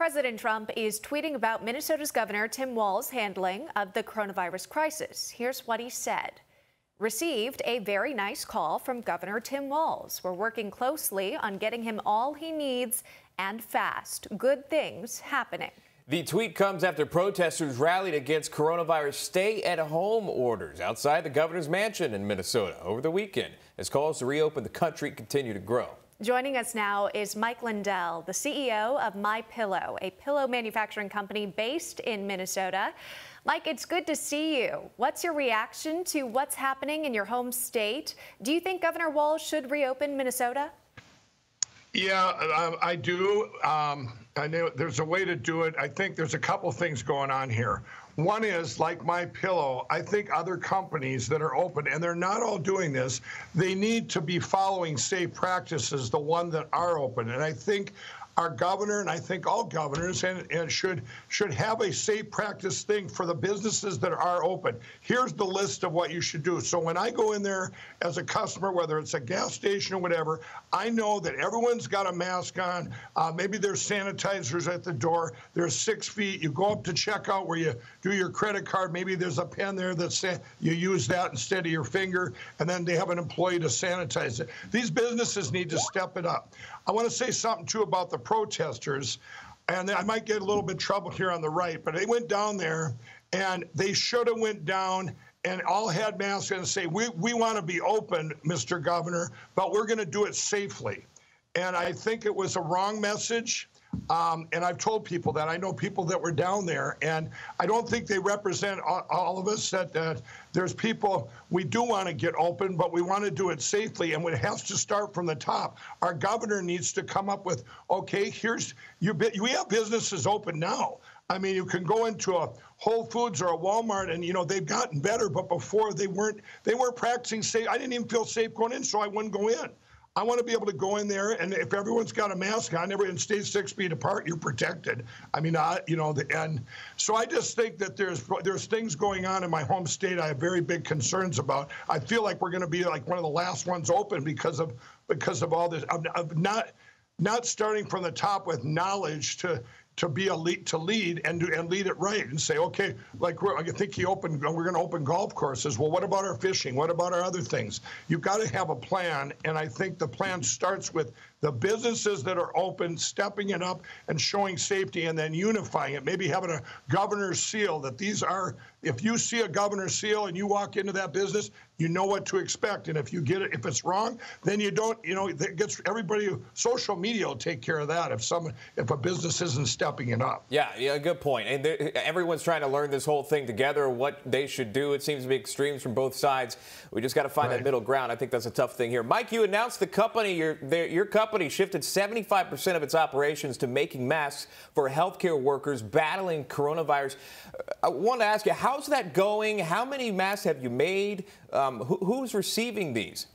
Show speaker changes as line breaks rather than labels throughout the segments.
President Trump is tweeting about Minnesota's Governor Tim Walz's handling of the coronavirus crisis. Here's what he said. Received a very nice call from Governor Tim Walz. We're working closely on getting him all he needs and fast. Good things happening.
The tweet comes after protesters rallied against coronavirus stay at home orders outside the governor's mansion in Minnesota over the weekend as calls to reopen the country continue to grow.
Joining us now is Mike Lindell, the CEO of My Pillow, a pillow manufacturing company based in Minnesota. Mike, it's good to see you. What's your reaction to what's happening in your home state? Do you think Governor Walz should reopen Minnesota?
Yeah, I, I do. Um, I know there's a way to do it. I think there's a couple things going on here. One is like my pillow. I think other companies that are open, and they're not all doing this, they need to be following safe practices, the one that are open. And I think our governor, and I think all governors, and, and should should have a safe practice thing for the businesses that are open. Here's the list of what you should do. So when I go in there as a customer, whether it's a gas station or whatever, I know that everyone's got a mask on. Uh, maybe there's sanitizers at the door. There's six feet. You go up to checkout where you do your credit card. Maybe there's a pen there that you use that instead of your finger, and then they have an employee to sanitize it. These businesses need to step it up. I want to say something too about the protesters, and I might get a little bit trouble here on the right, but they went down there and they should have went down and all had masks and say, we, we want to be open, Mr. Governor, but we're going to do it safely. And I think it was a wrong message. Um, and I've told people that I know people that were down there, and I don't think they represent all, all of us. That uh, there's people we do want to get open, but we want to do it safely, and it has to start from the top. Our governor needs to come up with, okay, here's you. We have businesses open now. I mean, you can go into a Whole Foods or a Walmart, and you know they've gotten better, but before they weren't. They weren't practicing safe. I didn't even feel safe going in, so I wouldn't go in. I want to be able to go in there, and if everyone's got a mask on, everyone stays six feet apart, you're protected. I mean, I, you know, the, and so I just think that there's there's things going on in my home state I have very big concerns about. I feel like we're going to be like one of the last ones open because of because of all this. of, of not not starting from the top with knowledge to to be a lead to lead and and lead it right and say, okay, like I think he opened, we're going to open golf courses. Well, what about our fishing? What about our other things? You've got to have a plan, and I think the plan starts with the businesses that are open, stepping it up and showing safety and then unifying it. Maybe having a governor's seal that these are, if you see a governor's seal and you walk into that business, you know what to expect. And if you get it, if it's wrong, then you don't, you know, it gets everybody, social media will take care of that if someone, if a business isn't stepping it up.
Yeah, yeah, good point. And everyone's trying to learn this whole thing together, what they should do. It seems to be extremes from both sides. We just got to find right. that middle ground. I think that's a tough thing here. Mike, you announced the company, your, your company company shifted 75% of its operations to making masks for healthcare workers battling coronavirus. I want to ask you, how's that going? How many masks have you made? Um, who, who's receiving these?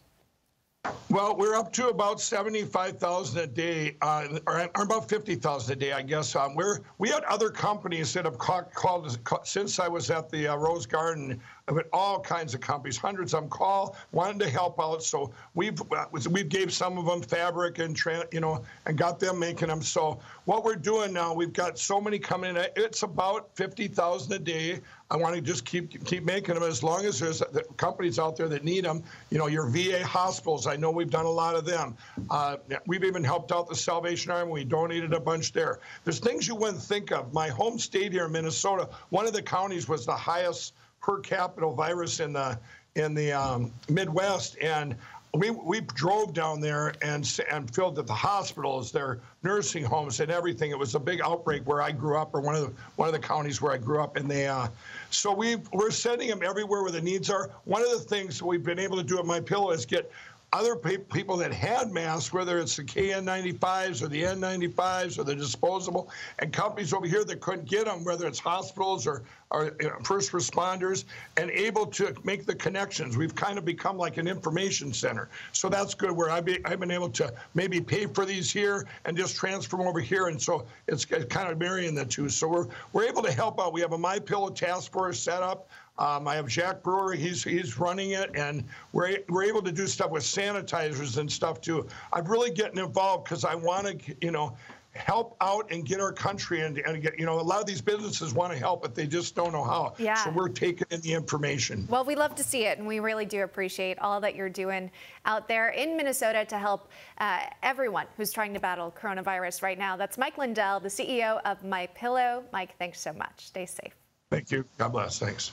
Well, we're up to about seventy-five thousand a day, uh, or, about fifty thousand a day, I guess. Um, we're we had other companies that have called, called since I was at the uh, Rose Garden of all kinds of companies, hundreds of them call, wanted to help out. So we've uh, we gave some of them fabric and you know and got them making them. So what we're doing now, we've got so many coming in. It's about fifty thousand a day. I want to just keep keep making them as long as there's companies out there that need them. You know, your VA hospitals. I know we've done a lot of them. Uh, we've even helped out the Salvation Army. We donated a bunch there. There's things you wouldn't think of. My home state here in Minnesota, one of the counties was the highest per capita virus in the in the um, Midwest, and we we drove down there and and filled the hospitals, their nursing homes, and everything. It was a big outbreak where I grew up, or one of the one of the counties where I grew up, and they. Uh, so we we're sending them everywhere where the needs are. One of the things we've been able to do at My Pillow is get other pe people that had masks, whether it's the KN95s or the N95s or the disposable, and companies over here that couldn't get them, whether it's hospitals or, or you know, first responders, and able to make the connections. We've kind of become like an information center. So that's good where I've been, I've been able to maybe pay for these here and just transfer them over here. And so it's kind of marrying the two. So we're, we're able to help out. We have a My Pillow task force set up. Um, I have Jack Brewer. He's he's running it, and we're we're able to do stuff with sanitizers and stuff too. I'm really getting involved because I want to, you know, help out and get our country and, and get, you know, a lot of these businesses want to help, but they just don't know how.
Yeah.
So we're taking in the information.
Well, we love to see it, and we really do appreciate all that you're doing out there in Minnesota to help uh, everyone who's trying to battle coronavirus right now. That's Mike Lindell, the CEO of My Pillow. Mike, thanks so much. Stay safe.
Thank you. God bless. Thanks.